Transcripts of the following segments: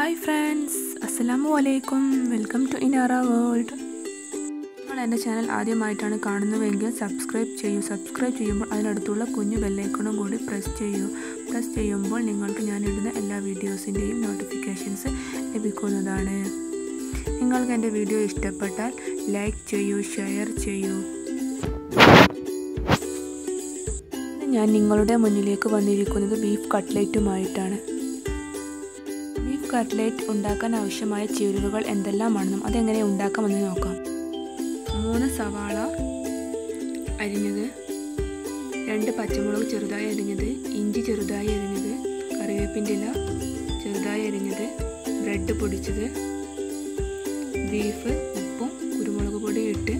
Hi friends അസ്സലാമു അലൈക്കും welcome to Inara world നിങ്ങൾ എന്റെ ചാനൽ ആദ്യമായിട്ടാണ് കാണുന്നതെങ്കിൽ സബ്സ്ക്രൈബ് ചെയ്യൂ. സബ്സ്ക്രൈബ് ചെയ്യുമ്പോൾ അതിനടുത്തുള്ള കുഞ്ഞു ബെല്ലൈക്കണും കൂടി പ്രസ് ചെയ്യൂ. പ്രസ് ചെയ്യുമ്പോൾ നിങ്ങൾക്ക് ഞാൻ ഇടുന്ന എല്ലാ വീഡിയോസിന്റെയും നോട്ടിഫിക്കേഷൻസ് ലഭിക്കുന്നതാണ്. നിങ്ങൾക്ക് എന്റെ വീഡിയോ ഇഷ്ടപ്പെട്ടാൽ ലൈക്ക് ചെയ്യൂ ഷെയർ ചെയ്യൂ. ഞാൻ നിങ്ങളുടെ മുന്നിലേക്ക് വന്നിരിക്കുന്നത് ബീഫ് കട്ട്ലേറ്റുമായിട്ടാണ് കട്ട്ലേറ്റ് ഉണ്ടാക്കാൻ ആവശ്യമായ ചേരുവകൾ എന്തെല്ലാമാണെന്നും അതെങ്ങനെ ഉണ്ടാക്കാമെന്ന് നോക്കാം. മൂന്ന് സവാള അരിഞ്ഞത് രണ്ട് പച്ചമുളക് ചെറുതായി അരിഞ്ഞത് ഇഞ്ചി ചെറുതായി അരിഞ്ഞത് കറിവേപ്പിന്റെ ഇല ചെറുതായി അരിഞ്ഞത് ബ്രെഡ് പൊടിച്ചത് ബീഫ് ഉപ്പും കുരുമുളക് പൊടിയും ഇട്ട്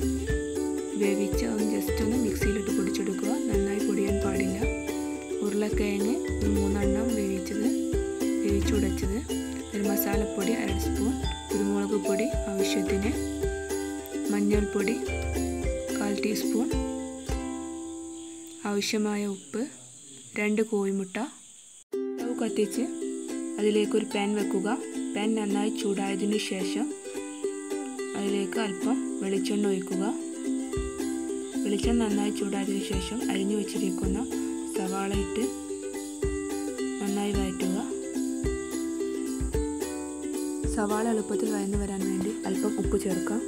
വേവിച്ച് ഒന്ന് ജസ്റ്റ് ഒന്ന് മിക്സിയിലിട്ട് പൊടിച്ചെടുക്കുക. നന്നായി പൊടിയാൻ പാടില്ല. ഉരുളക്കിഴങ്ങ് മൂന്നെണ്ണം വേവിച്ചത് വേവിച്ചുടച്ചത്. ഒരു മസാലപ്പൊടി അര സ്പൂൺ കുരുമുളക് പൊടി ആവശ്യത്തിന് മഞ്ഞൾപ്പൊടി കാൽ ടീസ്പൂൺ ആവശ്യമായ ഉപ്പ് രണ്ട് കോഴിമുട്ട. സ്റ്റവ് കത്തിച്ച് അതിലേക്കൊരു പാൻ വെക്കുക. പാൻ നന്നായി ചൂടായതിനു ശേഷം അതിലേക്ക് അല്പം വെളിച്ചെണ്ണ ഒഴിക്കുക. വെളിച്ചെണ്ണ നന്നായി ചൂടായതിനു ശേഷം അരിഞ്ഞു വെച്ചിരിക്കുന്ന സവാള ഇട്ട് നന്നായി വഴറ്റുക. സവാള എളുപ്പത്തിൽ വഴന്നു വരാൻ വേണ്ടി അല്പം ഉപ്പ് ചേർക്കാം.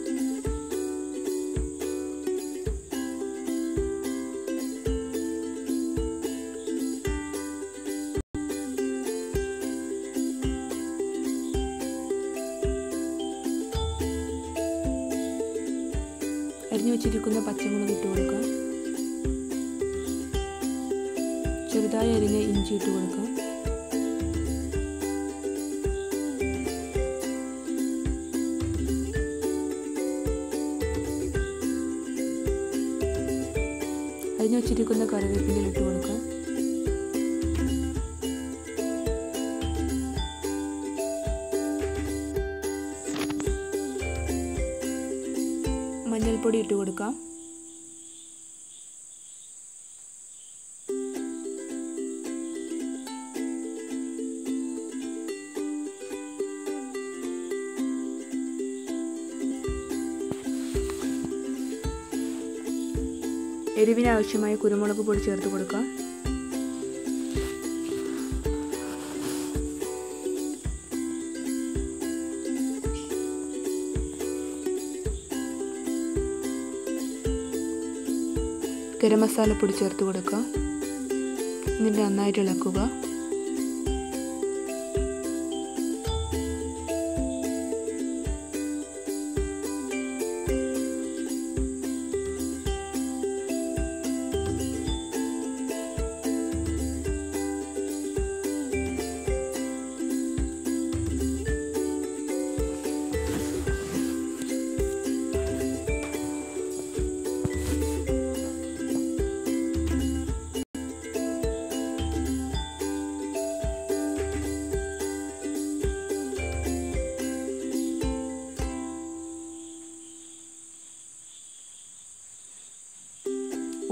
അരിഞ്ഞു വെച്ചിരിക്കുന്ന പച്ചമുളക് ഇട്ട് കൊടുക്കാം. ചെറുതായി അരിഞ്ഞ ഇഞ്ചി ഇട്ട് കൊടുക്കാം. അരിഞ്ഞു വെച്ചിരിക്കുന്ന കറിവേപ്പിന്റെ ഇട്ട് കൊടുക്കാം. മഞ്ഞൾപ്പൊടി ഇട്ട് കൊടുക്കാം. എരിവിന് ആവശ്യമായ കുരുമുളക് പൊടി ചേർത്ത് കൊടുക്കുക. ഗരം മസാല മസാലപ്പൊടി ചേർത്ത് കൊടുക്കുക. എന്നിട്ട് നന്നായിട്ട് ഇളക്കുക.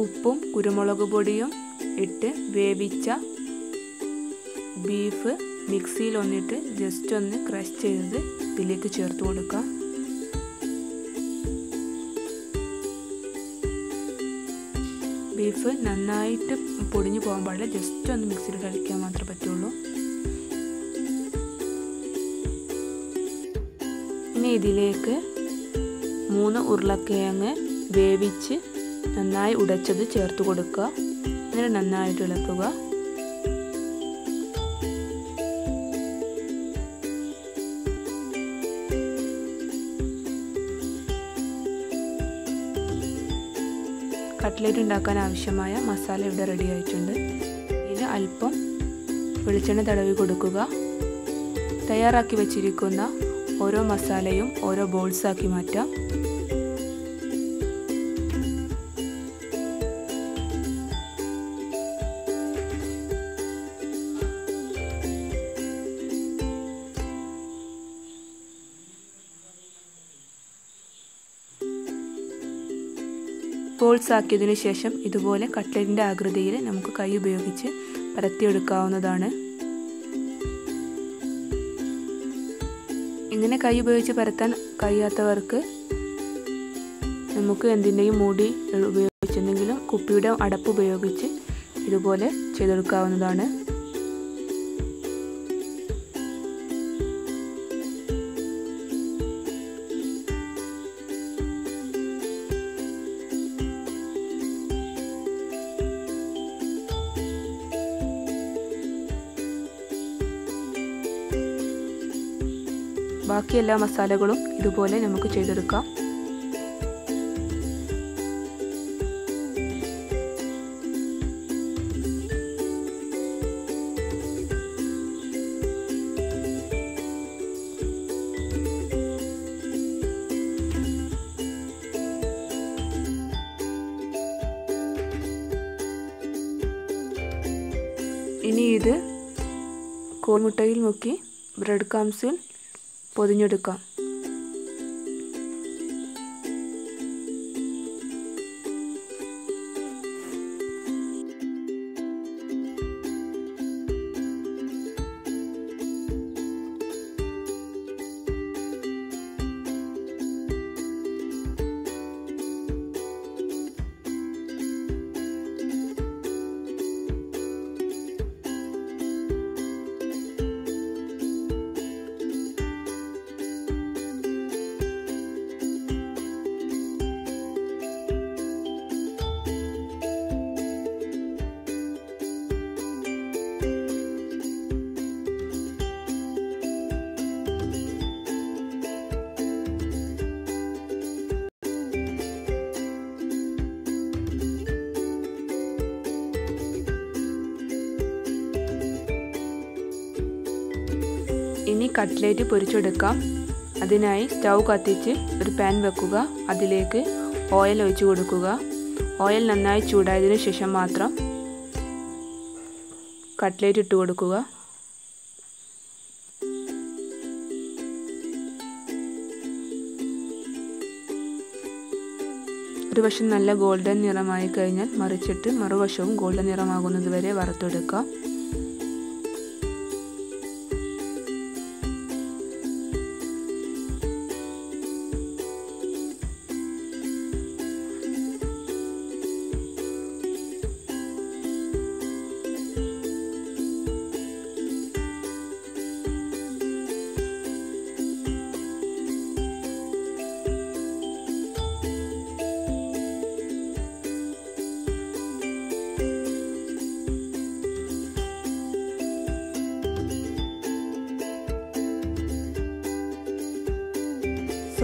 ഉപ്പും കുരുമുളക് പൊടിയും ഇട്ട് വേവിച്ച ബീഫ് മിക്സിയിൽ ഒന്നിട്ട് ജസ്റ്റ് ഒന്ന് ക്രഷ് ചെയ്ത് ഇതിലേക്ക് ചേർത്ത് കൊടുക്കുക ബീഫ് നന്നായിട്ട് പൊടിഞ്ഞു പോകാൻ പാടില്ല. ജസ്റ്റ് ഒന്ന് മിക്സിയിൽ കളിക്കാൻ മാത്രമേ പറ്റുള്ളൂ. ഇനി ഇതിലേക്ക് മൂന്ന് ഉരുളക്കിഴങ്ങ് വേവിച്ച് നന്നായി ഉടച്ചത് ചേർത്ത് കൊടുക്കുക. എന്നിട്ട് നന്നായിട്ട് ഇളക്കുക. കട്ട്ലേറ്റ് ഉണ്ടാക്കാൻ ആവശ്യമായ മസാല ഇവിടെ റെഡി ആയിട്ടുണ്ട്. ഇതിന് അല്പം വെളിച്ചെണ്ണ തടവി കൊടുക്കുക. തയ്യാറാക്കി വെച്ചിരിക്കുന്ന ഓരോ മസാലയും ഓരോ ബോൾസാക്കി മാറ്റാം. ബോൾസ് ആക്കിയതിനു ശേഷം ഇതുപോലെ കട്ട്ലറ്റിന്റെ ആകൃതിയിൽ നമുക്ക് കൈ ഉപയോഗിച്ച് പരത്തിയെടുക്കാവുന്നതാണ്. ഇങ്ങനെ കൈ ഉപയോഗിച്ച് പരത്താൻ കഴിയാത്തവർക്ക് നമുക്ക് എന്തിന്റെയും മൂടി ഉപയോഗിച്ചെന്തെങ്കിലും കുപ്പിയുടെ അടപ്പ് ഉപയോഗിച്ച് ഇതുപോലെ ചെയ്തെടുക്കാവുന്നതാണ്. ബാക്കി എല്ലാ മസാലകളും ഇതുപോലെ നമുക്ക് ചെയ്തെടുക്കാം. ഇനി ഇത് കോൾമുട്ടയിൽ മുക്കി ബ്രെഡ് ക്രംസിൽ പൊതിഞ്ഞെടുക്കാം. കട്ട്ലേറ്റ് പൊരിച്ചെടുക്കാം. അതിനായി സ്റ്റൗ കത്തിച്ച് ഒരു പാൻ വെക്കുക. അതിലേക്ക് ഓയിൽ ഒഴിച്ചു കൊടുക്കുക. ഓയിൽ നന്നായി ചൂടായതിനു ശേഷം മാത്രം കട്ട്ലേറ്റ് ഇട്ട് കൊടുക്കുക. ഒരു വശം നല്ല ഗോൾഡൻ നിറമായി കഴിഞ്ഞാൽ മറിച്ചിട്ട് മറുവശവും ഗോൾഡൻ നിറമാകുന്നത് വരെ വറുത്തെടുക്കാം.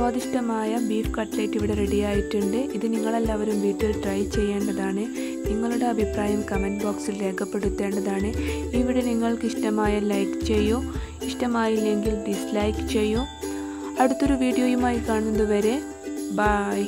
സ്വാദിഷ്ടമായ ബീഫ് കട്ട്ലേറ്റ് ഇവിടെ റെഡിയായിട്ടുണ്ട് ഇത് നിങ്ങളെല്ലാവരും വീട്ടിൽ ട്രൈ ചെയ്യേണ്ടതാണ്. നിങ്ങളുടെ അഭിപ്രായം കമന്റ് ബോക്സിൽ രേഖപ്പെടുത്തേണ്ടതാണ്. ഇവിടെ നിങ്ങൾക്ക് ഇഷ്ടമായ ലൈക്ക് ചെയ്യൂ. ഇഷ്ടമായില്ലെങ്കിൽ ഡിസ്ലൈക്ക് ചെയ്യൂ. അടുത്തൊരു വീഡിയോയുമായി കാണുന്നതുവരെ ബായ്